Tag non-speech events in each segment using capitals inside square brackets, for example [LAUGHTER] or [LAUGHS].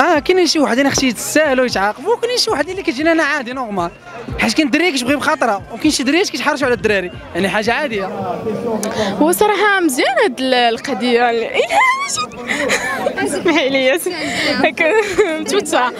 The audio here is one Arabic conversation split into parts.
آه كاينين شي وحدين أختي يتساهلوا يتعاقبوا وكاينين شي وحدين اللي كتجينا أنا عادي normal حيت كاين دراري كتبغي بخاطرها وكاين شي دراري كيتحرشوا على الدراري. يعني حاجة عادية. هو صراحة مزيان هاد ال- القضية. [LAUGHS] اسمحي لي هكا [LAUGHS] متوترة.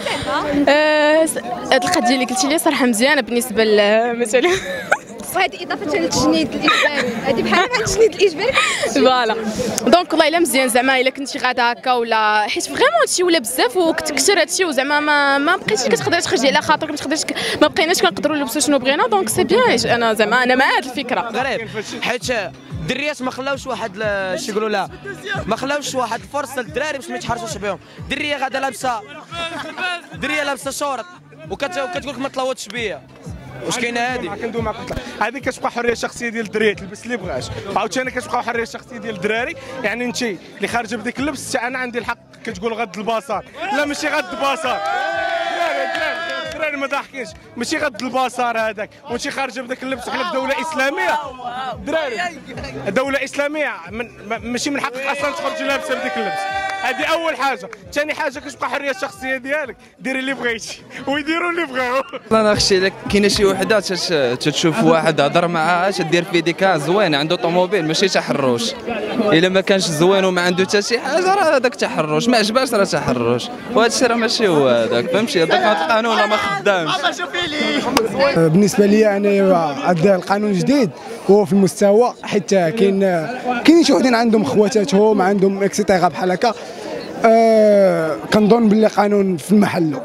آه، هاد القضية اللي قلتي لي صراحة مزيانة بالنسبة ل- مثلا [LAUGHS] وهذه اضافه للتجنيد الاجباري هذه بحال بحال التجنيد الاجباري voilà donc والله الا مزيان زعما الا كنتي غادا هكا ولا حيت vraiment هادشي ولا بزاف وكتكثر هادشي وزعما ما ما بقيتيش كتقدري تخرجي على خاطرك ما تقدرش ما بقيناش كنقدروا نلبسوا شنو بغينا donc c'est bien أنا زعما أنا مع هاد الفكرة غريب. حيت الدريات ما خلاوش واحد شي يقولوا لا. ما خلاوش واحد الفرصه للدراري باش ما يتحرشوش بهم. دريه غادا لابسه دريه لابسة شورت. وكت- وكتقول لك ما تلوطش بيا. واش كاينة هذه كندوي معك هذه كتبقى حرية شخصية ديال الدراري تلبس اللي بغاش. عاوتاني كتبقى حرية شخصية ديال الدراري. يعني انت اللي خارجة بديك اللبس أنا عندي الحق كتقول غد البصر لا ماشي غد البصر دراري دراري دراري ما ضاحكينش ماشي غد البصر هذاك. وانت خارجة بداك اللبس وحنا في دولة إسلامية. دراري. دولة إسلامية ماشي من حقك أصلا تخرج لابسة بديك اللبس. هذه أول حاجة. ثاني حاجة كتبقى حرية الشخصية ديالك. ديري اللي بغيتي. ويديروا اللي بغاو. أنا أختي لك. كاينة شي وحدة تش- تشوف واحد هضر معاها تدير في ديك زوين عنده طوموبيل ماشي تحرش. إلا ما كانش زوين وما عنده حتى شي حاجة راه هذاك تحرش. ما عجباش راه تحرش. وهذا الشيء راه ماشي هو هذاك. فهمتي؟ هذاك [LAUGHS] القانون راه ما خدامش. بالنسبة لي يعني هذا القانون الجديد هو في المستوى حيت كاين كاينين شي وحدين عندهم خواتاتهم عندهم اكسيتيرا بحال هكا. آه كنظن باللي قانون في محله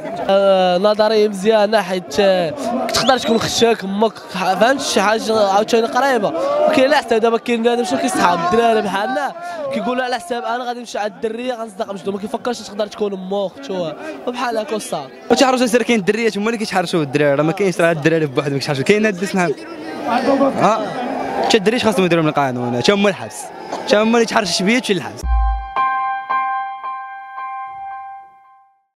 نظريه مزيانه حيت آه، تقدر تكون خشاك أمك فهمت؟ شي حاجة عاوتاني قريبة. وكاين على حساب دابا كاين بنادم شنو كيصحاب الدراري بحالنا كيقولوا على حساب أنا غادي نمشي على الدرية غنصدق مجدو ما كيفكرش تقدر تكون امو اختو وبحال هكا وصافي وتعرفوا سير كاين الدريات هما اللي كيتحرشوا بالدراري راه ما كاينش راه الدراري بوحدهم كيتحرشوا. كاين هاد السنان ها حتى الدريش خاصهم يديروا من القانون. حتى هما الحبس. حتى هما اللي يتحرش بيا تمشي للحبس